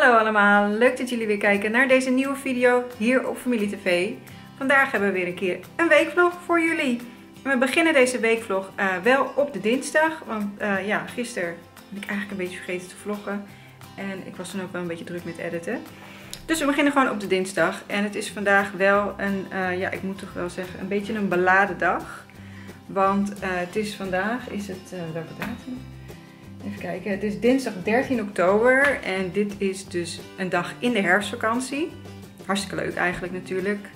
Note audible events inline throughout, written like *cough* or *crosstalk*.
Hallo allemaal, leuk dat jullie weer kijken naar deze nieuwe video hier op Familie TV. Vandaag hebben we weer een keer een weekvlog voor jullie. we beginnen deze weekvlog uh, wel op de dinsdag, want uh, ja, gisteren ben ik eigenlijk een beetje vergeten te vloggen. En ik was dan ook wel een beetje druk met editen. Dus we beginnen gewoon op de dinsdag. En het is vandaag wel een, uh, ja ik moet toch wel zeggen, een beetje een beladen dag. Want het is vandaag, is het, welke datum? Even kijken, het is dinsdag 13 oktober en dit is dus een dag in de herfstvakantie. Hartstikke leuk eigenlijk natuurlijk.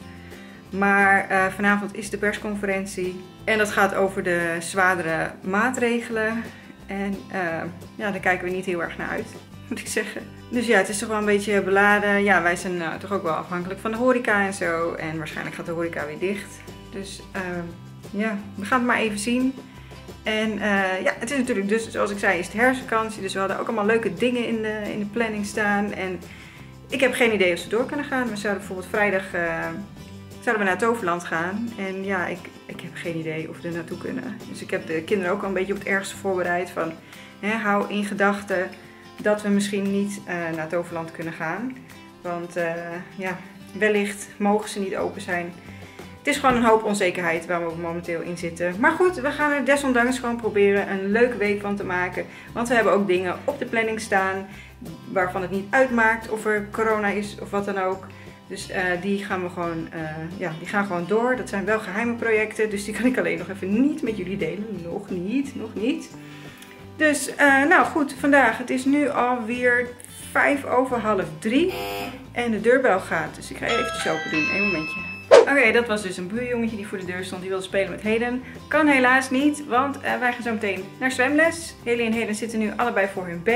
Maar uh, vanavond is de persconferentie en dat gaat over de zwaardere maatregelen. En uh, ja, daar kijken we niet heel erg naar uit, *laughs* moet ik zeggen. Dus ja, het is toch wel een beetje beladen. Ja, wij zijn uh, toch ook wel afhankelijk van de horeca en zo. En waarschijnlijk gaat de horeca weer dicht. Dus ja, we gaan het maar even zien. En uh, ja, het is natuurlijk dus, zoals ik zei, is het herfstvakantie. Dus we hadden ook allemaal leuke dingen in de, in de planning staan. En ik heb geen idee of ze door kunnen gaan. We zouden bijvoorbeeld vrijdag uh, zouden we naar Toverland gaan. En ja, ik, ik heb geen idee of we er naartoe kunnen. Dus ik heb de kinderen ook al een beetje op het ergste voorbereid. Van, hè, hou in gedachten dat we misschien niet uh, naar Toverland kunnen gaan. Want ja, wellicht mogen ze niet open zijn. Het is gewoon een hoop onzekerheid waar we momenteel in zitten. Maar goed, we gaan er desondanks gewoon proberen een leuke week van te maken. Want we hebben ook dingen op de planning staan waarvan het niet uitmaakt of er corona is of wat dan ook. Dus uh, die gaan we gewoon, uh, ja, die gaan gewoon door. Dat zijn wel geheime projecten, dus die kan ik alleen nog even niet met jullie delen. Nog niet, nog niet. Dus, uh, nou goed, vandaag. Het is nu alweer vijf over half drie. En de deurbel gaat, dus ik ga eventjes open doen. Eén momentje. Oké, dat was dus een buurjongetje die voor de deur stond. Die wilde spelen met Heden. Kan helaas niet, want uh, wij gaan zo meteen naar zwemles. Haley en Heden zitten nu allebei voor hun B.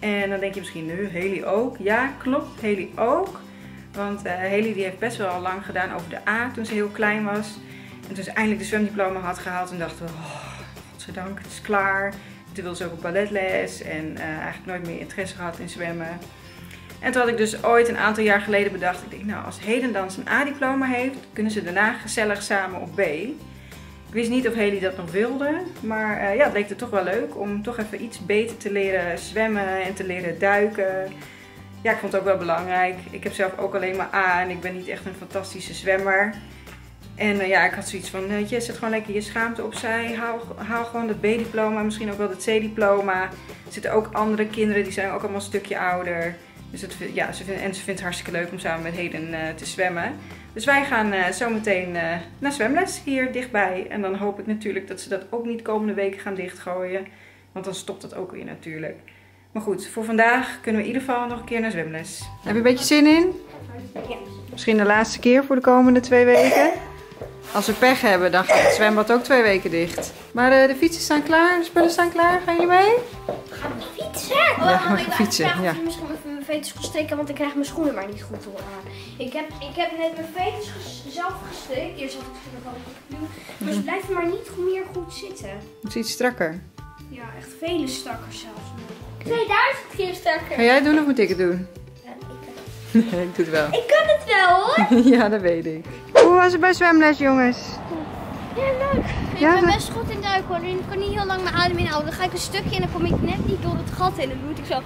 En dan denk je misschien, nu Haley ook. Ja, klopt, Haley ook. Want uh, die heeft best wel al lang gedaan over de A toen ze heel klein was. En toen ze eindelijk de zwemdiploma had gehaald, en dachten we, oh, godzijdank, het is klaar. toen wilde ze ook op balletles en uh, eigenlijk nooit meer interesse gehad in zwemmen. En toen had ik dus ooit een aantal jaar geleden bedacht, ik denk nou als Heden dan zijn A-diploma heeft, kunnen ze daarna gezellig samen op B. Ik wist niet of Haley dat nog wilde, maar uh, ja, het leek er toch wel leuk om toch even iets beter te leren zwemmen en te leren duiken. Ja, ik vond het ook wel belangrijk. Ik heb zelf ook alleen maar A en ik ben niet echt een fantastische zwemmer. En uh, ja, ik had zoiets van, weet je, zet gewoon lekker je schaamte opzij. Haal, haal gewoon dat B-diploma, misschien ook wel het C-diploma. Er zitten ook andere kinderen, die zijn ook allemaal een stukje ouder. Dus ja, ze vindt, en ze vindt het hartstikke leuk om samen met Heden uh, te zwemmen. Dus wij gaan uh, zo meteen uh, naar zwemles hier dichtbij. En dan hoop ik natuurlijk dat ze dat ook niet komende weken gaan dichtgooien. Want dan stopt het ook weer natuurlijk. Maar goed, voor vandaag kunnen we in ieder geval nog een keer naar zwemles. Heb je een beetje zin in? Ja. Misschien de laatste keer voor de komende twee weken. Als we pech hebben, dan gaat het zwembad ook twee weken dicht. Maar de fietsen staan klaar, de spullen staan klaar. Gaan jullie mee? Gaan we fietsen? Ja, we gaan fietsen. Ja. Mijn veters steken, want ik krijg mijn schoenen maar niet goed aan. Ik heb, ik heb net mijn veters zelf gesteken. Eerst had ik ze nog wel Maar ze blijven maar niet meer goed zitten. Het is iets strakker. Ja, echt vele strakker zelfs. 2000 keer strakker. Ga jij het doen of moet ik het doen? *laughs* ik doe het wel. Ik kan het wel hoor. *laughs* ja, dat weet ik. Hoe was het bij zwemles, jongens? Ja, leuk. Ik ja, ben best goed in duiken hoor. Ik kan niet heel lang mijn adem inhouden. Dan ga ik een stukje en dan kom ik net niet door het gat in. Dan moet ik zo...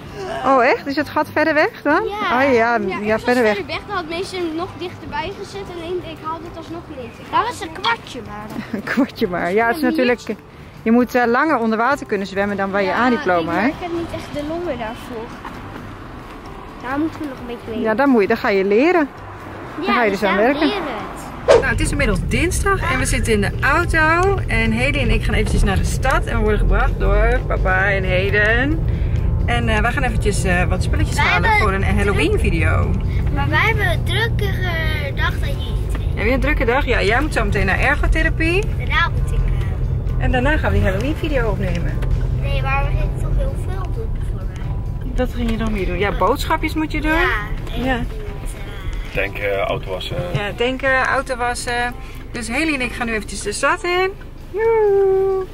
Oh echt? Is het gat verder weg dan? Ja. Oh ja, ja, ja verder weg. verder weg. Dan had meestal nog dichterbij gezet. Alleen ik haalde het alsnog niet. Dat was een kwartje maar. *laughs* een kwartje maar. Ja, het is natuurlijk... Je moet uh, langer onder water kunnen zwemmen dan bij je A-diploma. Ja, ik heb niet echt de longen daarvoor. Daar moeten we nog een beetje leren. Ja, dan, moet je, dan ga je leren. Ja, dan ga je dus aan werken. Nou, het is inmiddels dinsdag en we zitten in de auto. En Heden en ik gaan eventjes naar de stad. En we worden gebracht door papa en Heden. En uh, wij gaan eventjes uh, wat spulletjes halen voor een Halloween video. Maar wij hebben een drukkere dag dan jullie Heb je een drukke dag? Ja, jij moet zo meteen naar ergotherapie. Daarna moet ik. Uh... En daarna gaan we die Halloween video opnemen. Nee, maar we gaan toch heel veel doen voor mij. Dat ging je dan weer doen? Ja, boodschapjes moet je doen. Ja. ja. Denken, auto wassen. Ja, denken, auto wassen. Dus Haley en ik gaan nu eventjes de stad in. Joe.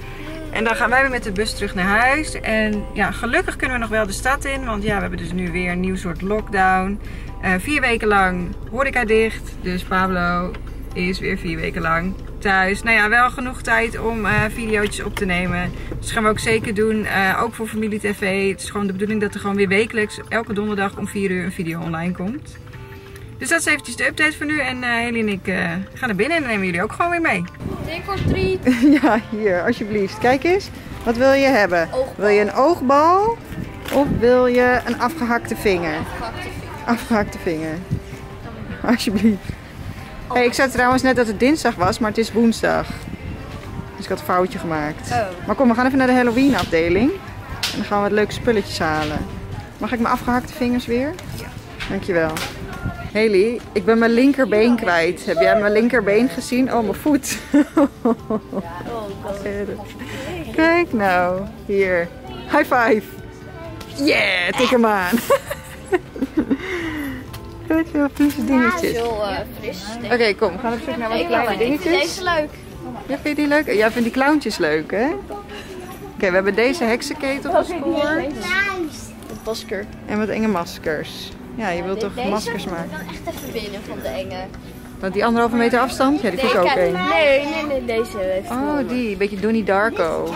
En dan gaan wij weer met de bus terug naar huis. En ja, gelukkig kunnen we nog wel de stad in. Want ja, we hebben dus nu weer een nieuw soort lockdown. Uh, vier weken lang horeca dicht. Dus Pablo, is weer vier weken lang thuis. Nou ja, wel genoeg tijd om uh, video's op te nemen. Dus gaan we ook zeker doen. Ook voor Familie TV. Het is gewoon de bedoeling dat er gewoon weer wekelijks, elke donderdag om 4 uur een video online komt. Dus dat is eventjes de update voor nu. En uh, Helene en ik gaan naar binnen en dan nemen jullie ook gewoon weer mee. Trick or treat. ja, hier, alsjeblieft. Kijk eens. Wat wil je hebben? Oogbal. Wil je een oogbal? Of wil je een afgehakte vinger? Afgehakte vinger. Afgehakte vinger. Alsjeblieft. Hey, ik zei trouwens net dat het dinsdag was, maar het is woensdag. Dus ik had een foutje gemaakt. Oh. Maar kom, we gaan even naar de Halloween afdeling. En dan gaan we wat leuke spulletjes halen. Mag ik mijn afgehakte vingers weer? Ja. Dankjewel. Haley, ik ben mijn linkerbeen kwijt. Heb jij mijn linkerbeen gezien? Oh, mijn voet. Oh, *laughs* Kijk nou, hier. High five. Yeah, tik hem aan. *laughs* Goed veel vieze dingetjes. Zo uh, fris. Oké, kom. We gaan op zoek naar wat kleine ik vind dingetjes. deze leuk. Ja, vind je die leuk? Jij vindt die clowntjes leuk, hè? Oké, we hebben deze heksenketel gescoord. Het masker. En wat enge maskers. Ja, je wilt toch Deze maskers moet ik maken? dan echt even winnen van de enge. Want die anderhalve meter afstand? Ja, die vind ik ook één. Nee, nee, nee, deze heeft Oh, die. Een beetje Donnie Darko.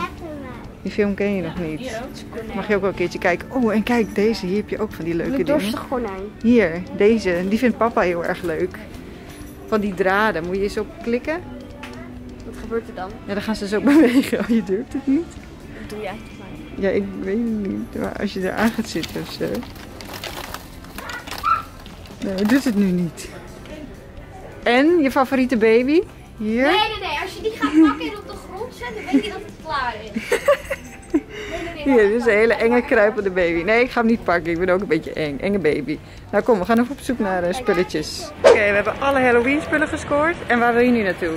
Die film ken je nog niet. Mag je ook wel een keertje kijken. Oh, en kijk, deze. Hier heb je ook van die leuke dingen. dorstig konijn. Hier, deze. Die vindt papa heel erg leuk. Van die draden. Moet je eens op klikken? Wat gebeurt er dan? Ja, dan gaan ze zo *laughs* bewegen. Oh, je durft het niet? Wat doe jij? Ja, ik weet het niet. Maar als je eraan gaat zitten of zo. Nee, doet het nu niet. En je favoriete baby? Hier. Nee, nee, nee. Als je die gaat pakken en op de grond zet, dan weet je dat het klaar is. Nee, nee, nee. Hier, dit is een hele enge kruipende baby. Nee, ik ga hem niet pakken. Ik ben ook een beetje eng. Enge baby. Nou kom, we gaan even op zoek naar eh, spulletjes. Oké, we hebben alle Halloween spullen gescoord. En waar wil je nu naartoe?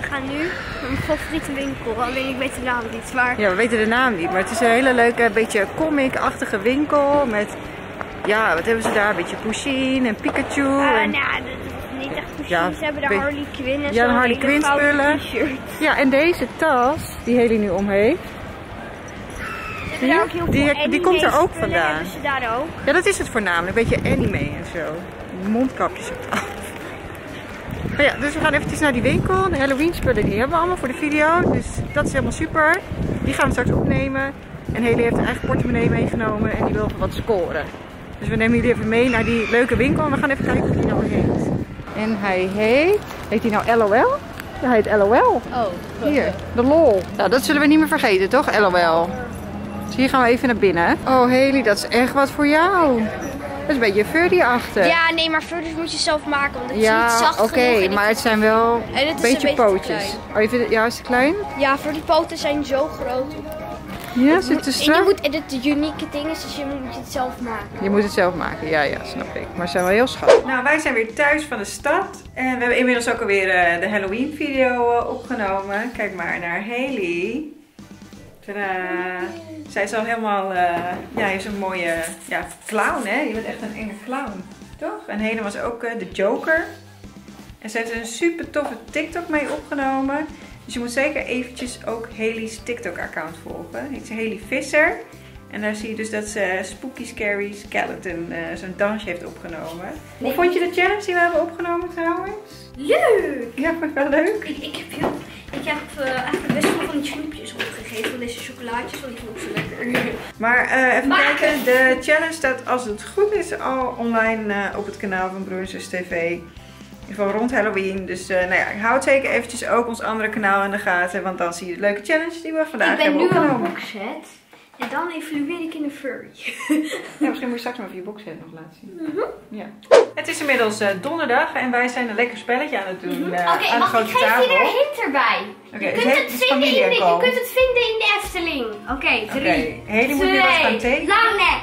We gaan nu naar mijn favoriete winkel. Alleen ik weet de naam niet. Maar Ja, we weten de naam niet. Maar het is een hele leuke, beetje comic-achtige winkel. Met, ja, wat hebben ze daar? Een beetje Pusheen en Pikachu. Ah, en, nou, dat is niet echt precies. Ja, Ze hebben de Harley Quinn en Ja, de Harley Quinn spullen. ja, en deze tas, die Haley nu om heeft. Die- veel die komt er ook vandaan. hebben ze daar ook. Ja, dat is het voornamelijk. Een beetje anime en zo. Mondkapjes op af. Maar ja, dus we gaan eventjes naar die winkel. De Halloween spullen die hebben we allemaal voor de video. Dus dat is helemaal super. Die gaan we straks opnemen. En Haley heeft een eigen portemonnee meegenomen en die wil wat scoren. Dus we nemen jullie even mee naar die leuke winkel en we gaan even kijken hoe die nou heet. En hij heet... Heet hij nou LOL? Ja, hij heet LOL. Oh, Hier, de lol. Nou, dat zullen we niet meer vergeten, toch? LOL. Dus hier gaan we even naar binnen. Oh, Haley, dat is echt wat voor jou. Dat is een beetje furry-achtig. Ja, nee, maar verder moet je zelf maken, want het is Ja, niet zacht oké, maar het zijn wel het een beetje een beetje pootjes. Oh, je vindt het, ja, is het klein? Ja, voor die poten zijn zo groot. Ja, zit te en je strak? moet, en het unieke ding is, dus je moet het zelf maken. Je moet het zelf maken, ja, ja, snap ik. Maar ze zijn wel heel schattig. Nou, wij zijn weer thuis van de stad. En we hebben inmiddels ook alweer eh, de Halloween video eh, opgenomen. Kijk maar naar Haley. Tadaa. Zij is al helemaal, eh, ja, is een mooie ja, clown, hè? Je bent echt een enge clown, toch? En Haley was ook eh, de Joker. En ze heeft er een super toffe TikTok mee opgenomen. Dus je moet zeker eventjes ook Haley's TikTok-account volgen. Heet ze Haley Visser. En daar zie je dus dat ze Spooky Scary Skeleton eh, zo'n dansje heeft opgenomen. Hoe vond je de challenge die we hebben opgenomen trouwens? Leuk! Ja, vond *laughs* je wel leuk? Ik, ik heb, heel, ik heb eh, eigenlijk best wel van die snoepjes opgegeven, van deze chocolaatjes, want die vond ik zo lekker. Maar eh, even Maar- kijken, de challenge staat als het goed is al online eh, op het kanaal van Broer en Zus TV. In ieder geval rond Halloween. Dus eh, nou ja, houd zeker eventjes ook ons andere kanaal in de gaten. Want dan zie je de leuke challenge die we vandaag ik ben hebben nu al een opgenomen. boxset. En dan evolueer ik in een furry. Ja, misschien moet je straks maar even je boxset nog laten zien. Ja. Het is inmiddels eh, donderdag en wij zijn een lekker spelletje aan het doen eh, Oké, aan de wacht, ik grote geef tafel. je er een hint erbij. Oké, je, kunt het vinden in de, je kunt het vinden in de Efteling. Oké, drie, Oké, Haley moet nu wat gaan twee, tekenen. langnek.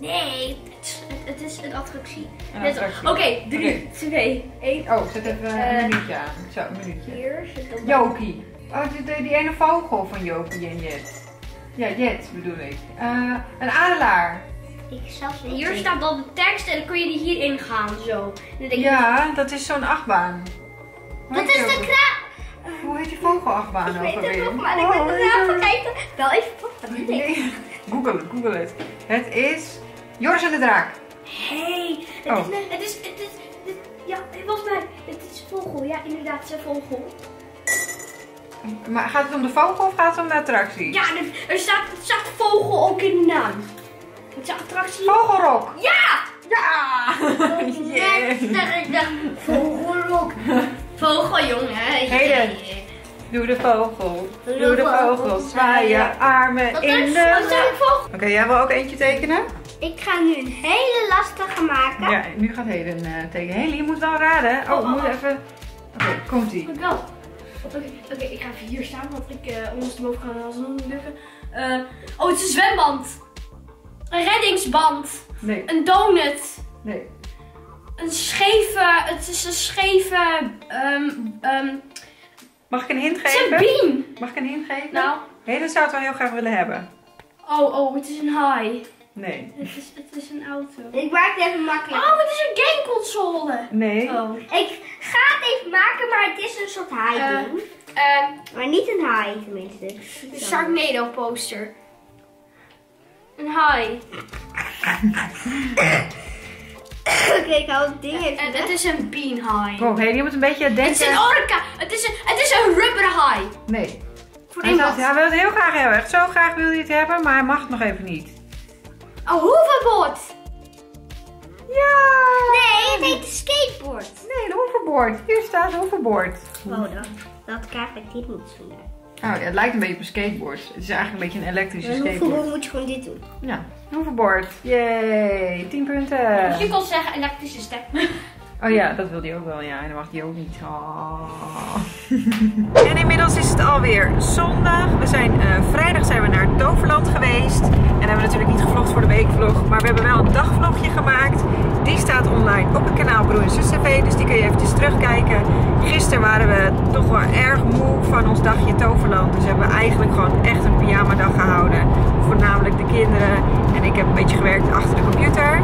Nee, is, het, het is een attractie. Een Net- attractie. Oké, drie, twee, één. Oh, zet even Eh, een minuutje aan. Zo, een minuutje. Hier zit. Jokie. Oh, die, die, die ene vogel van Jokie en Jet. Ja, Jet bedoel ik. Eh, een adelaar. Ik zelf Hier staat dan de tekst en dan kun je die hierin gaan, zo. Ja, dat is zo'n achtbaan. Hoe dat is de ook- kraam. Hoe heet die vogelachtbaan Ik weet ook het alweer? nog, maar ik Oh, ben naam wel. vergeten. Wel even? Nee. Google het, google het. Het is Joris en de Draak. Hey, het, Oh. is, het is, het is, het- ja, volgens mij, het is Vogel, ja inderdaad, het is een vogel. Maar gaat het om de vogel of gaat het om de attractie? Ja, er, staat, er staat vogel ook in de naam. Het is een attractie. Vogelrok! Ja! Ja! *laughs* Yeah. Vogelrok. Vogel, jongen. Heden. Doe de vogel, doe de vogel, zwaai je armen Wat in is, de? Oké, jij wil ook eentje tekenen? Ik ga nu een hele lastige maken. Ja, nu gaat Heden eh, tekenen. Haley, je moet wel raden. Oh, Oh, oh, moeten oh. even... Oké, komt-ie. Wel. Oké, oké, ik ga even hier staan, want ik uh, ondersteboven kan als het nog niet lukken. Eh, oh, het is een zwemband. Een reddingsband. Nee, Een donut. nee. Een scheve, het is een scheve, ehm ehm Mag ik een hint het is een geven? beam. Mag ik een hint geven? Nou, Heden zou het wel heel graag willen hebben. oh, oh, het is een high. Nee. Het is, het is een auto. Ik maak het even makkelijk. Oh, het is een gameconsole. Nee. Oh. Ik ga het even maken, maar het is een soort haai Eh, ding. Ehm, Maar niet een haai tenminste. Een Sharknado poster. Een high. Oké, ik hou het ding even En weg. het is een bean high. Kom, Haley, je moet een beetje Het is een denken... orka. Het is een, het is een rubber high. Nee. Voor Hij, hij wil het heel graag hebben. Echt zo graag wil hij het hebben, maar hij mag het nog even niet. Een hoverboard. Ja! Nee, het heet een skateboard. Nee, een hoverboard. Hier staat een hoverboard. Oh, dat, dat krijg ik dit niet zo. Oh, ja, het lijkt een beetje op een skateboard. Het is eigenlijk een beetje een elektrische Hoeveel skateboard. moet je gewoon dit doen? Ja, een hoverboard. Yay, 10 punten. Je kon zeggen elektrische stem. Oh ja, dat wil hij ook wel, ja. En dan mag hij ook niet. Oh. En inmiddels is het alweer zondag. We zijn, eh, vrijdag zijn we naar Toverland geweest. En hebben natuurlijk niet gevlogd voor de weekvlog. Maar we hebben wel een dagvlogje gemaakt. Die staat online op het kanaal Broer en Zus TV. Dus die kun je eventjes terugkijken. Gisteren waren we toch wel erg moe van ons dagje Toverland. Dus hebben we eigenlijk gewoon echt een pyjama dag gehouden. Voornamelijk de kinderen. En ik heb een beetje gewerkt achter de computer.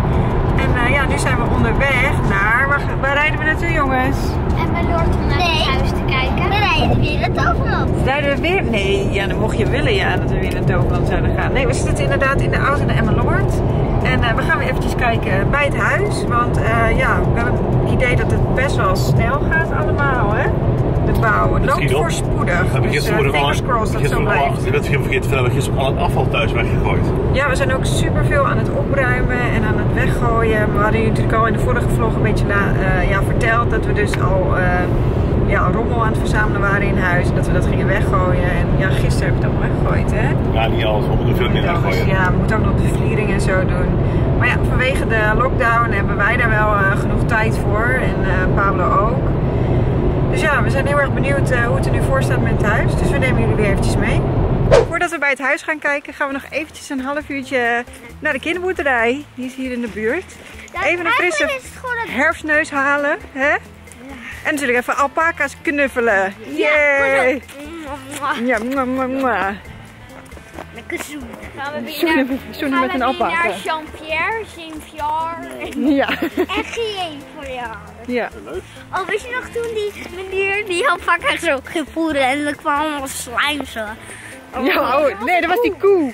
En eh, ja, nu zijn we onderweg naar... Waar, waar rijden we naartoe, jongens? En we loorden naar Nee. het huis te kijken. We rijden weer het Toverland. Rijden we weer? Nee, ja, dan mocht je willen ja, dat we weer naar Toverland zouden gaan. Nee, we zitten inderdaad in de auto naar Emmeloord. En eh, we gaan weer eventjes kijken bij het huis. Want eh, ja, we hebben het idee dat het best wel snel gaat allemaal, hè? Het loopt voorspoedig. Heb ik gisteren fingers crossed dat zo blijft. Ik vergeten te vertellen, we gisteren al het afval thuis weggegooid. Ja, we zijn ook superveel aan het opruimen en aan het weggooien. We hadden jullie natuurlijk al in de vorige vlog een beetje eh, ja, verteld dat we dus al eh, ja, rommel aan het verzamelen waren in huis. En dat we dat gingen weggooien. En ja, gisteren heb ik het allemaal weggegooid, hè? Ja, niet alles, we moeten veel meer weggooien. ja, we moeten ook nog de vliering en zo doen. Maar ja, vanwege de lockdown hebben wij daar wel genoeg tijd voor. En Pablo ook. Dus ja, we zijn heel erg benieuwd eh, hoe het er nu voor staat met het huis. Dus we nemen jullie weer eventjes mee. Voordat we bij het huis gaan kijken, gaan we nog eventjes een half uurtje naar de kinderboerderij. Die is hier in de buurt. Even een frisse herfstneus halen. Hè? En natuurlijk even alpaca's knuffelen. Yay! Ja, mwah, mwah, mwah. Lekker zoen. Gaan we weer Zoenen, zoenen met een alpaca. Jean-Pierre, Jean-Pierre. Ja, En geen voor jou. Ja. Oh, weet je nog toen die meneer die alpaca zo ging voeren en er kwam allemaal slijm zo. Ja, oh, nee, dat was die koe.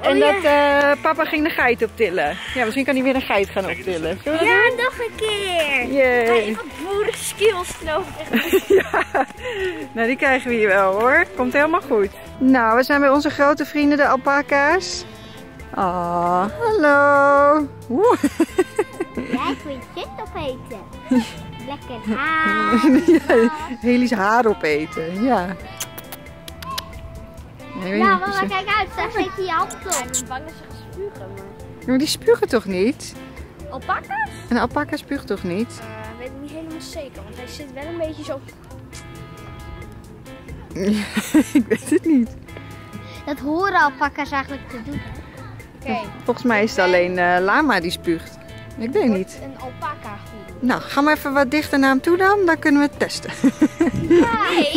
En Oh, ja. dat eh, papa ging de geit optillen. Ja, misschien kan hij weer een geit gaan optillen. Ja, nog een keer. doen? Yay. Boerenskills nodig. *laughs* Ja, nou die krijgen we hier wel hoor. Komt helemaal goed. Nou, we zijn bij onze grote vrienden de alpaca's. Ah, hallo. Oeh. Ja, shit opeten. Lekker haar. *laughs* Ja, Helie's haar opeten, ja. Nee, Nou, mama, ze- kijk uit. Daar steekt die hand op. Ik ben bang dat ze gaan spugen, maar... Ja, maar die spugen toch niet? Alpaca? Een alpaca spuugt toch niet? Uh, weet ik niet helemaal zeker, want hij zit wel een beetje zo... *laughs* ik weet het niet. Dat horen alpaca's eigenlijk te doen. Oké, Volgens mij is het alleen eh, lama die spuugt. Ik weet niet. een alpaca goed. Nou, ga maar even wat dichter naar hem toe dan, dan kunnen we het testen. *laughs* Nee,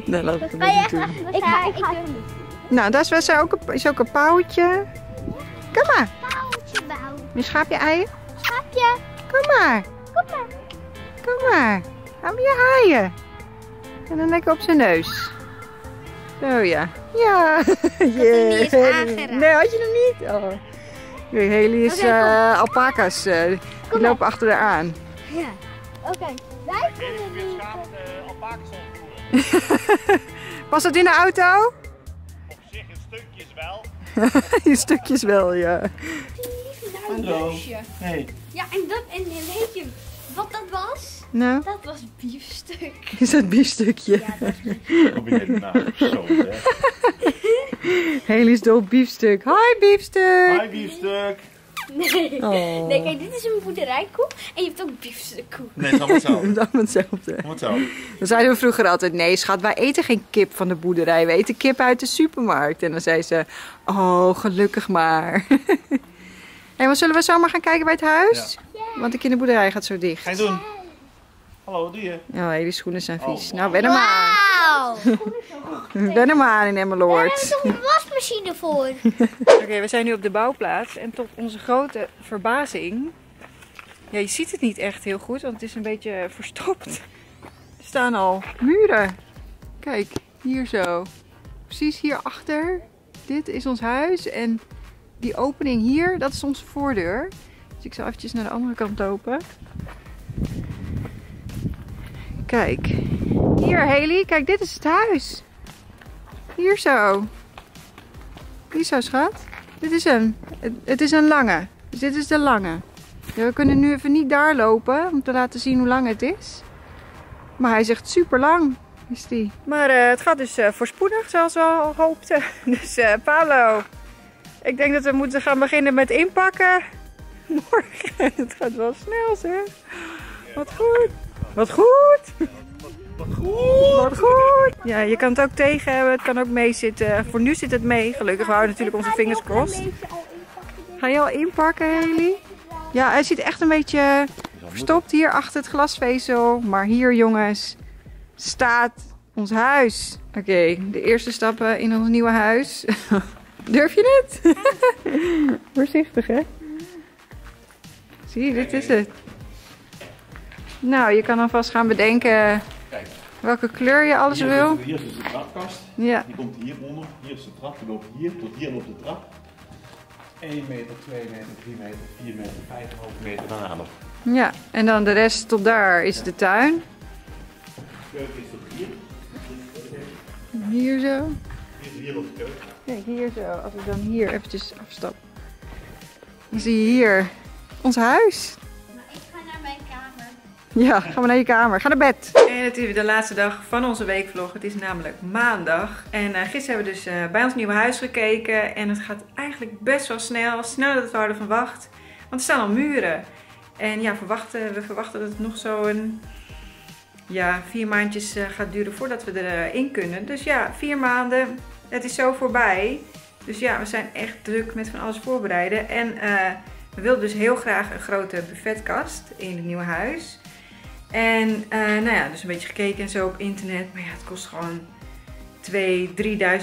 ik nee, laat het je niet doen. Ik ga, ik ik ga Nou, daar is, wel zo ook een, is ook een pauwtje. Kom maar. Pauwtje bouwen. Een schaapje eieren. Schapje, Kom maar. kom maar. Kom maar. Gaan we je haaien. En dan lekker op zijn neus. Zo ja. Ja. *laughs* aangeraakt. Nee, had je nog niet? Oh. Kijk, Haley is Oké, kom. eh alpaca's. eh, die lopen achter haar aan. Ja. Oké. Wij kunnen die... Past *laughs* dat in de auto? Op zich in stukjes wel. *laughs* in stukjes wel, ja. Hallo. Hey. Ja, en, dat, en weet je wat dat was? Nou, Dat was biefstuk. *laughs* is dat biefstukje. Kom je even naar. Zo, hè. *laughs* Haley is dol op biefstuk. Hi biefstuk! Hi, biefstuk. Nee. Oh. Nee, kijk, dit is een boerderijkoe. En je hebt ook biefstukkoe. Nee, het is allemaal hetzelfde. *laughs* Dat is hetzelfde. Allemaal hetzelfde. Dan zeiden we vroeger altijd, nee schat, wij eten geen kip van de boerderij. We eten kip uit de supermarkt. En dan zei ze, oh gelukkig maar. Hé, maar zullen we zomaar gaan kijken bij het huis? Want de kinderboerderij gaat zo dicht. Ga je doen? Hallo, wat doe je? Ja, hé, die schoenen zijn vies. Oh. Nou, er maar Wauw. *laughs* aan. Wen er maar aan in Daar Emmeloord. hebben we toch een wasmachine voor? *laughs* Oké, we zijn nu op de bouwplaats en tot onze grote verbazing. Ja, je ziet het niet echt heel goed, want het is een beetje verstopt. Er staan al muren. Kijk, hier zo. Precies hierachter. Dit is ons huis en die opening hier, dat is onze voordeur. Dus ik zal eventjes naar de andere kant lopen. Kijk. Hier, Haley. Kijk, dit is het huis. Hier zo. Hier zo, schat. Dit is een. Het, het is een lange. Dus dit is de lange. Ja, we kunnen nu even niet daar lopen om te laten zien hoe lang het is. Maar hij zegt super lang is die. Maar eh, het gaat dus eh, voorspoedig zoals we al hoopten. *laughs* Dus Pablo, ik denk dat we moeten gaan beginnen met inpakken. *laughs* Morgen. Het gaat wel snel zeg. Wat goed. Wat goed. Wat goed. Wat goed. Ja, je kan het ook tegen hebben. Het kan ook mee zitten. Voor nu zit het mee. Gelukkig we houden natuurlijk onze vingers crossed. Ga je al inpakken, Haley? Ja, hij zit echt een beetje verstopt hier achter het glasvezel. Maar hier, jongens, staat ons huis. Oké, de eerste stappen in ons nieuwe huis. *laughs* Durf je het? *laughs* Voorzichtig, hè? Zie dit is het. Nou, je kan alvast gaan bedenken Kijk. welke kleur je alles Hier wil. is- Hier is de trapkast. Ja, Die komt hieronder. Hier is de trap. Die loopt hier tot hier loopt de trap. 1 meter, 2 meter, 3 meter, 4 meter, 5,5 meter. Daarna nog. ja. En dan de rest tot daar is de tuin. De keuken is tot hier. Hier zo. Hier is hier op de keuken. Kijk, hier zo. Als ik dan hier eventjes afstap. Dan zie je hier ons huis. Ja, gaan we naar je kamer. Ga naar bed. En het is weer de laatste dag van onze weekvlog. Het is namelijk maandag. En eh, gisteren hebben we dus eh, bij ons nieuwe huis gekeken. En het gaat eigenlijk best wel snel. Sneller dan we hadden verwacht. Want er staan al muren. En ja, verwachten, we verwachten dat het nog zo een ja, vier maandjes eh, gaat duren voordat we erin kunnen. Dus ja, vier maanden. Het is zo voorbij. Dus ja, we zijn echt druk met van alles voorbereiden. En we wilden dus heel graag een grote buffetkast in het nieuwe huis. En eh, nou ja, dus een beetje gekeken en zo op internet. Maar ja, het kost gewoon 2.000,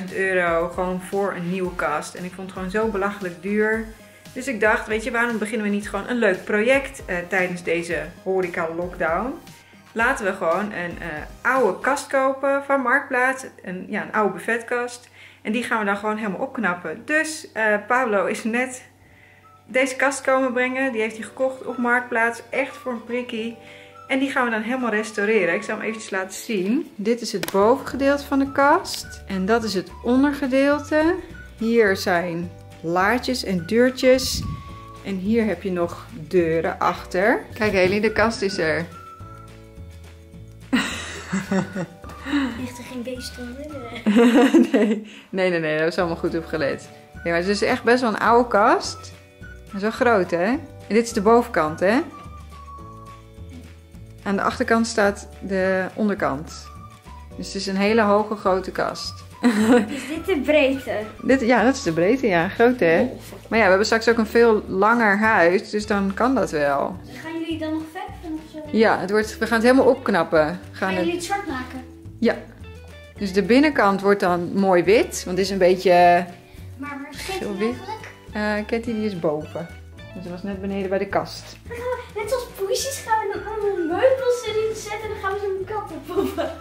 3.000 euro gewoon voor een nieuwe kast. En ik vond het gewoon zo belachelijk duur. Dus ik dacht, weet je, waarom beginnen we niet gewoon een leuk project eh, tijdens deze horeca lockdown? Laten we gewoon een eh, oude kast kopen van Marktplaats. Een, ja, een oude buffetkast. En die gaan we dan gewoon helemaal opknappen. Dus eh, Pablo is net deze kast komen brengen. Die heeft hij gekocht op Marktplaats. Echt voor een prikkie. En die gaan we dan helemaal restaureren. Ik zal hem eventjes laten zien. Dit is het bovengedeelte van de kast. En dat is het ondergedeelte. Hier zijn laadjes en deurtjes. En hier heb je nog deuren achter. Kijk Haley, de kast is er. *laughs* Ligt er geen beest onder? *laughs* nee, nee, nee, nee, dat is allemaal goed opgelet. Ja, maar het is echt best wel een oude kast. Wel groot, hè? En dit is de bovenkant, hè? Aan de achterkant staat de onderkant. Dus het is een hele hoge, grote kast. *laughs* Is dit de breedte? Dit, ja, dat is de breedte, ja. Groot, hè? Maar ja, we hebben straks ook een veel langer huis, dus dan kan dat wel. Gaan jullie dan nog verven of zo? Ja, het wordt, we gaan het helemaal opknappen. Gaan Gaan jullie het zwart maken? ja. Dus de binnenkant wordt dan mooi wit, want het is een beetje... Maar waar zit eigenlijk? eh Ketty die is boven. Dus ze was net beneden bij de kast. Dan gaan we, net zoals poesjes gaan we dan allemaal meubels erin zetten en dan gaan we zo'n kattenpoppen.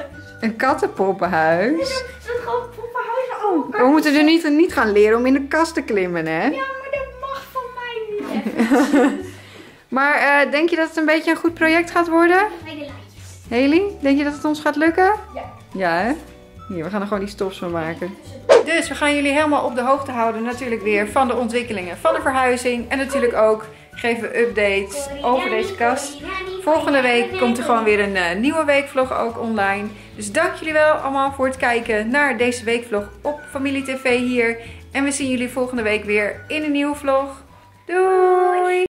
Een kattenpoppenhuis. Zo'n gewoon poppenhuis. Oh, We moeten er niet, niet gaan leren om in de kast te klimmen, hè? Ja, maar dat mag van mij *laughs* Maar eh, denk je dat het een beetje een goed project gaat worden? Bij de lijntjes. Haley, denk je dat het ons gaat lukken? Ja. Ja, hè? Hier, we gaan er gewoon die stofs van maken. Dus we gaan jullie helemaal op de hoogte houden natuurlijk weer van de ontwikkelingen van de verhuizing. En natuurlijk ook geven we updates over deze kast. Volgende week komt er gewoon weer een eh, nieuwe weekvlog ook online. Dus dank jullie wel allemaal voor het kijken naar deze weekvlog op Familie TV hier. En we zien jullie volgende week weer in een nieuwe vlog. Doei!